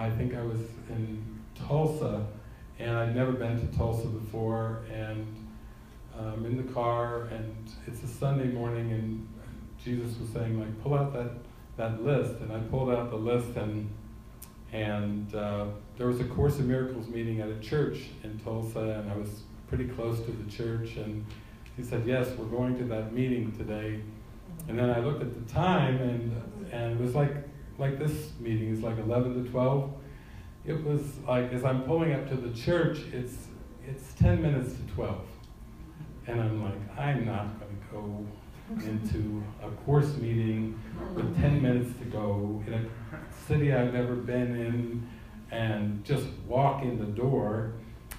I think I was in Tulsa, and I'd never been to Tulsa before, and I'm in the car, and it's a Sunday morning, and Jesus was saying, like, pull out that, that list, and I pulled out the list, and and uh, there was a Course in Miracles meeting at a church in Tulsa, and I was pretty close to the church, and he said, yes, we're going to that meeting today. And then I looked at the time, and, and it was like, like this meeting, is like 11 to 12. It was like, as I'm pulling up to the church, it's, it's 10 minutes to 12. And I'm like, I'm not going to go into a course meeting with 10 minutes to go in a city I've never been in and just walk in the door.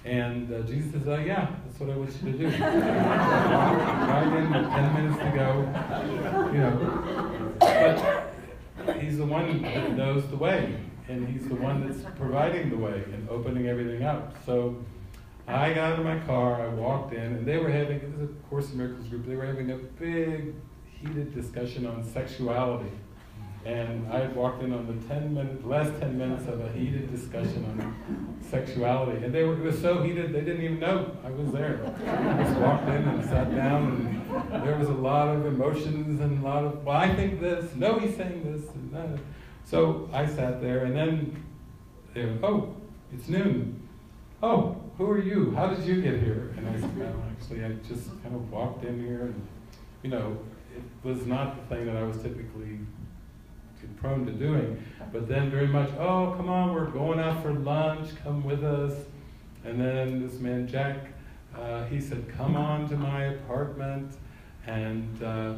And uh, Jesus says, uh, yeah, that's what I want you to do. right in with 10 minutes to go. You know, but he's the one that knows the way. And he's the one that's providing the way and opening everything up. So I got out of my car, I walked in, and they were having, it was a Course in Miracles group, they were having a big, heated discussion on sexuality. And I had walked in on the 10 minute, last 10 minutes of a heated discussion on sexuality. And they were, it was so heated, they didn't even know I was there. I just walked in and sat down, and lot of emotions and a lot of, well, I think this, no, he's saying this. So I sat there, and then they oh, it's noon. Oh, who are you? How did you get here? And I said, well, actually, I just kind of walked in here, and, you know, it was not the thing that I was typically prone to doing. But then very much, oh, come on, we're going out for lunch, come with us. And then this man, Jack, uh, he said, come on to my apartment, and uh,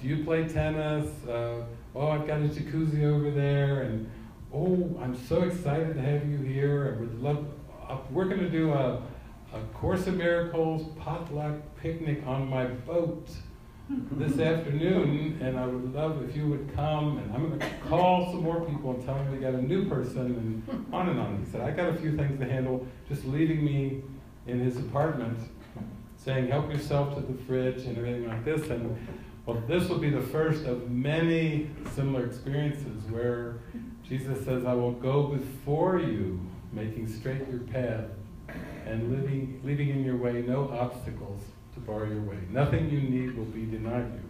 do you play tennis? Uh, oh, I've got a jacuzzi over there, and oh, I'm so excited to have you here. I would love, uh, we're going to do a, a Course in Miracles potluck picnic on my boat this afternoon, and I would love if you would come, and I'm going to call some more people and tell them we got a new person, and on and on. He said, I got a few things to handle, just leaving me in his apartment, saying, help yourself to the fridge and everything like this. And well, this will be the first of many similar experiences where Jesus says, I will go before you, making straight your path, and leaving, leaving in your way no obstacles to bar your way. Nothing you need will be denied you.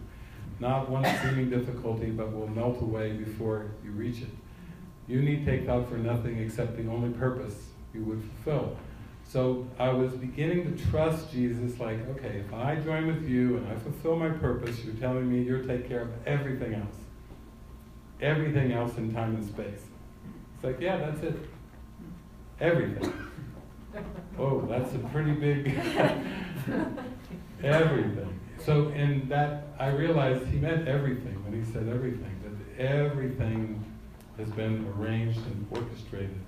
Not one seeming difficulty, but will melt away before you reach it. You need take thought for nothing except the only purpose you would fulfill. So I was beginning to trust Jesus, like, okay, if I join with you and I fulfill my purpose, you're telling me you'll take care of everything else. Everything else in time and space. It's like, yeah, that's it. Everything. Oh, that's a pretty big everything. So in that, I realized he meant everything when he said everything, that everything has been arranged and orchestrated